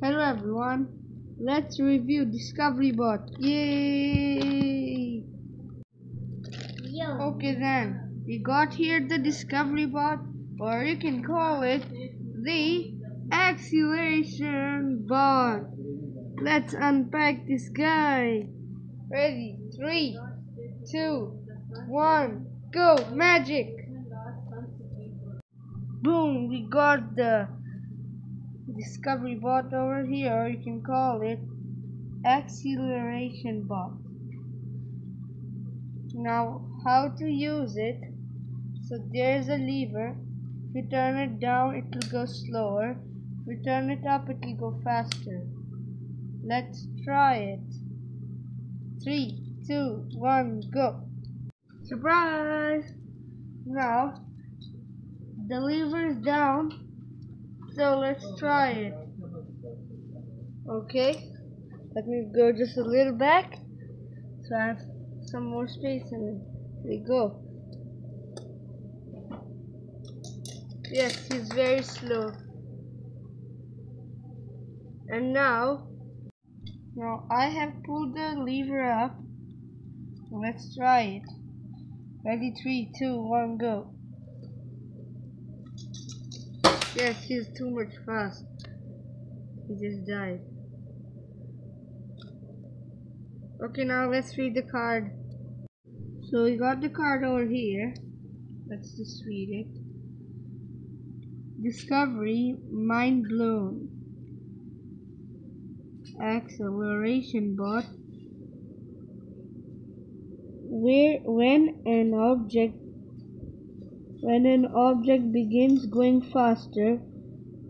Hello everyone, let's review Discovery Bot. Yay! Yo. Okay then, we got here the Discovery Bot, or you can call it the Acceleration Bot. Let's unpack this guy. Ready? Three, two, one, go! Magic! Boom! We got the discovery bot over here you can call it acceleration bot. Now how to use it? So there's a lever. If you turn it down it will go slower. If you turn it up it will go faster. Let's try it. Three two one go. Surprise! Now the lever is down so let's try it. Okay, let me go just a little back so I have some more space. Here we go. Yes, he's very slow. And now, now I have pulled the lever up. Let's try it. Ready, three, two, one, go. Yes, he's too much fast. He just died. Okay, now let's read the card. So we got the card over here. Let's just read it. Discovery, mind blown. Acceleration bot. Where when an object when an object begins going faster,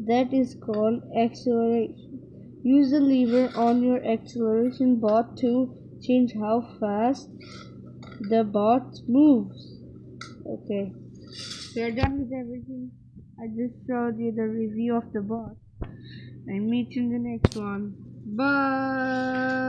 that is called acceleration. Use the lever on your acceleration bot to change how fast the bot moves. Okay, we are done with everything. I just showed you the review of the bot. I meet you in the next one. Bye.